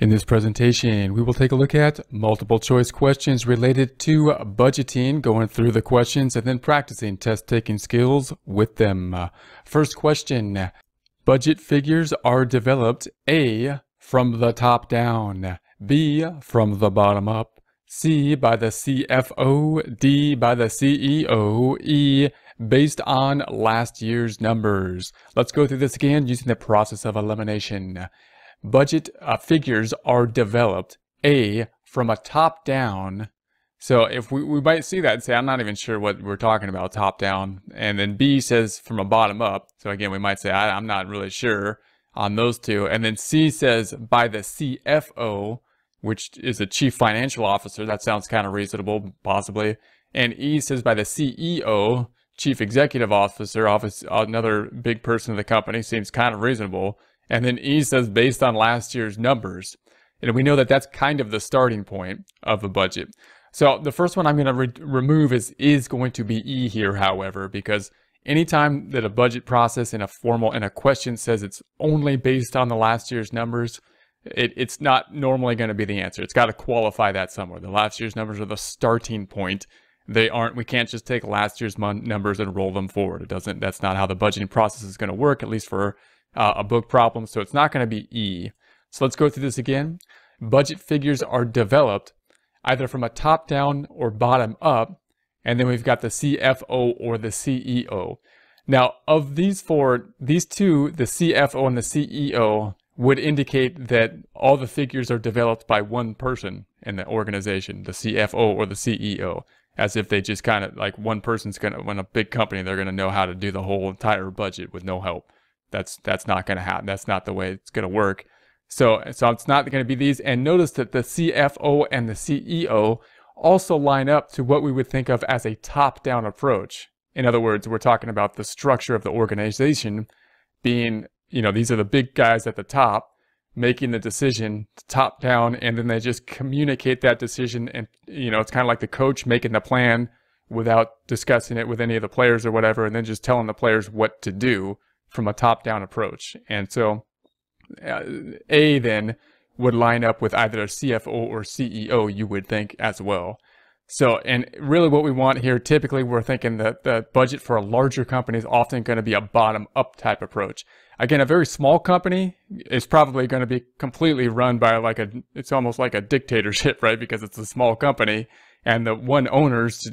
In this presentation, we will take a look at multiple choice questions related to budgeting, going through the questions and then practicing test taking skills with them. Uh, First question, budget figures are developed A, from the top down, B, from the bottom up, C, by the CFO, D, by the CEO, E, based on last year's numbers. Let's go through this again using the process of elimination budget uh, figures are developed a from a top down so if we, we might see that say i'm not even sure what we're talking about top down and then b says from a bottom up so again we might say I, i'm not really sure on those two. And then c says by the cfo which is a chief financial officer. That sounds kind of reasonable possibly. And e says by the ceo chief executive officer. Office another big person of the company seems kind of reasonable and then E says based on last year's numbers. And we know that that's kind of the starting point of a budget. So the first one I'm going to re remove is is going to be E here, however, because anytime that a budget process in a formal and a question says it's only based on the last year's numbers, it, it's not normally going to be the answer. It's got to qualify that somewhere. The last year's numbers are the starting point. They aren't. We can't just take last year's numbers and roll them forward. It doesn't. That's not how the budgeting process is going to work. At least for uh, a book problem, so it's not going to be E. So let's go through this again. Budget figures are developed either from a top down or bottom up, and then we've got the CFO or the CEO. Now, of these four, these two, the CFO and the CEO, would indicate that all the figures are developed by one person in the organization, the CFO or the CEO, as if they just kind of like one person's gonna, when a big company, they're gonna know how to do the whole entire budget with no help. That's that's not going to happen. That's not the way it's going to work. So so it's not going to be these. And notice that the CFO and the CEO also line up to what we would think of as a top-down approach. In other words, we're talking about the structure of the organization being, you know, these are the big guys at the top making the decision top down and then they just communicate that decision and you know it's kind of like the coach making the plan without discussing it with any of the players or whatever and then just telling the players what to do from a top-down approach. And so uh, A then would line up with either a CFO or CEO, you would think as well. So, and really what we want here, typically we're thinking that the budget for a larger company is often going to be a bottom up type approach. Again, a very small company is probably going to be completely run by like a, it's almost like a dictatorship, right? Because it's a small company and the one owners do